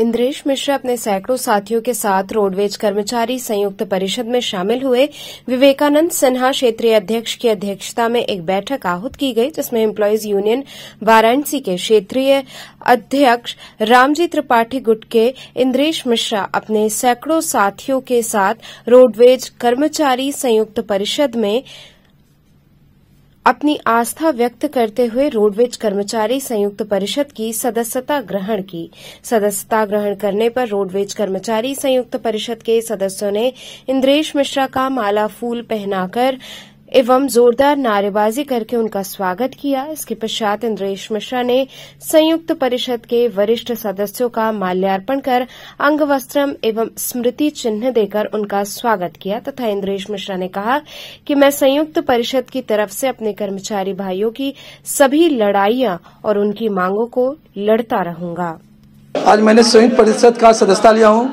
इंद्रेश मिश्रा अपने सैकड़ों साथियों के साथ रोडवेज़ कर्मचारी संयुक्त परिषद में शामिल हुए। विवेकानंद सिन्हा क्षेत्रीय अध्यक्ष की अध्यक्षता में एक बैठक आहूत की गई, जिसमें एम्प्लॉयज़ यूनियन वाराणसी के क्षेत्रीय अध्यक्ष रामजी त्रिपाठी गुट के इंद्रेश मिश्रा अपने सैकड़ों साथियों के साथ रोडवेज़ कर्मचारी संयुक्त परिषद में अपनी आस्था व्यक्त करते हुए रोडवेज़ कर्मचारी संयुक्त परिषद की सदस्यता ग्रहण की। सदस्यता ग्रहण करने पर रोडवेज़ कर्मचारी संयुक्त परिषद के सदस्यों ने इंद्रेश मिश्रा का माला फूल पहनाकर एवं जोरदार नारेबाजी करके उनका स्वागत किया। इसके पश्चात इंद्रेश मिश्रा ने संयुक्त परिषद के वरिष्ठ सदस्यों का माल्यार्पण कर अंग वस्त्रम एवं स्मृति चिन्ह देकर उनका स्वागत किया तथा इंद्रेश मिश्रा ने कहा कि मैं संयुक्त परिषद की तरफ़ से अपने कर्मचारी भाइयों की सभी लड़ाइयाँ और उनकी मांगों को लड़ता रहूँगा। आज मैंने संयुक्त परिषद का सदस्यता लिया हूँ।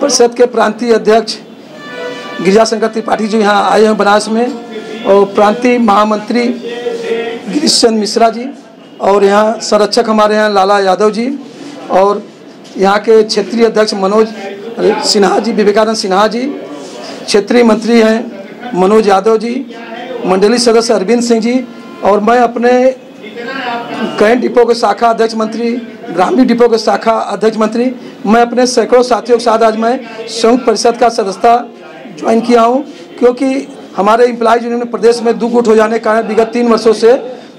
परिषद के प्रांतीय अध्यक्ष गिरिजा शंकर त्रिपाठी जी यहाँ आए हैं बनारस में और प्रांतीय महामंत्री गिरीश चंद मिश्रा जी और यहाँ संरक्षक हमारे यहाँ लाला यादव जी और यहाँ के क्षेत्रीय अध्यक्ष मनोज सिन्हा जी, विवेकानंद सिन्हा जी, क्षेत्रीय मंत्री हैं मनोज यादव जी, मंडली सदस्य अरविंद सिंह जी और मैं अपने कैंट डिपो के शाखा अध्यक्ष मंत्री, ग्रामीण डिपो के शाखा अध्यक्ष मंत्री, मैं अपने सैकड़ों साथियों के साथ आज मैं संयुक्त परिषद का सदस्यता ज्वाइन किया हूँ, क्योंकि हमारे इम्प्लाइज यूनियन में प्रदेश में दो गुट हो जाने के कारण विगत तीन वर्षों से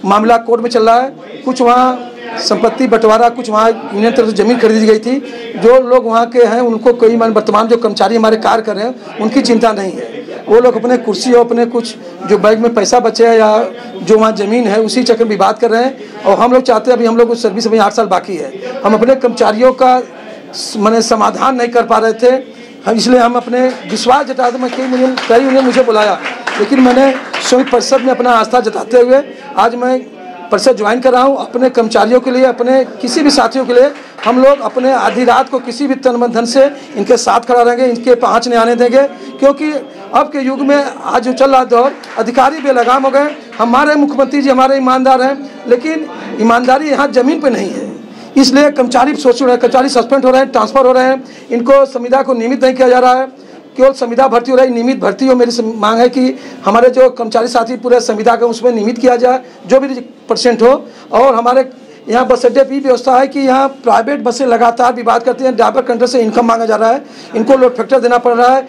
मामला कोर्ट में चल रहा है। कुछ वहाँ संपत्ति बंटवारा, कुछ वहाँ यूनियन तरफ़ से ज़मीन खरीदी गई थी। जो लोग वहाँ के हैं, उनको कोई मान वर्तमान जो कर्मचारी हमारे कार्य कर रहे हैं, उनकी चिंता नहीं है। वो लोग अपने कुर्सी और अपने कुछ जो बैंक में पैसा बचे है या जो वहाँ ज़मीन है, उसी चक्कर में विवाद कर रहे हैं। और हम लोग चाहते हैं, अभी हम लोग सर्विस अभी आठ साल बाकी है। हम अपने कर्मचारियों का मैंने समाधान नहीं कर पा रहे थे। हम इसलिए हम अपने विश्वास जताते मैं कई यूनियन कई यूनियन मुझे बुलाया, लेकिन मैंने संयुक्त परिषद में अपना आस्था जताते हुए आज मैं परिषद ज्वाइन कर रहा हूँ। अपने कर्मचारियों के लिए, अपने किसी भी साथियों के लिए हम लोग अपने आधी रात को किसी भी तन धन से इनके साथ खड़ा रहेंगे, इनके पहुँच नहीं आने देंगे, क्योंकि अब के युग में आज जो चल रहा दौर, अधिकारी बेलगाम हो गए। हमारे मुख्यमंत्री जी हमारे ईमानदार हैं, लेकिन ईमानदारी यहाँ ज़मीन पर नहीं है। इसलिए कर्मचारी सोच रहे हैं, कर्मचारी सस्पेंड हो रहे हैं ट्रांसफ़र हो रहे हैं। इनको संविदा को नियमित नहीं किया जा रहा है। केवल संविदा भर्ती हो रही, नियमित भर्ती हो मेरी मांग है कि हमारे जो कर्मचारी साथी पूरे संविदा का उसमें नियमित किया जाए, जो भी परसेंट हो। और हमारे यहाँ बस अड्डे भी व्यवस्था है कि यहाँ प्राइवेट बसें लगातार विवाद करती हैं ड्राइवर कंडक्टर से इनकम मांगा जा रहा है। इनको लोड फैक्टर देना पड़ रहा है।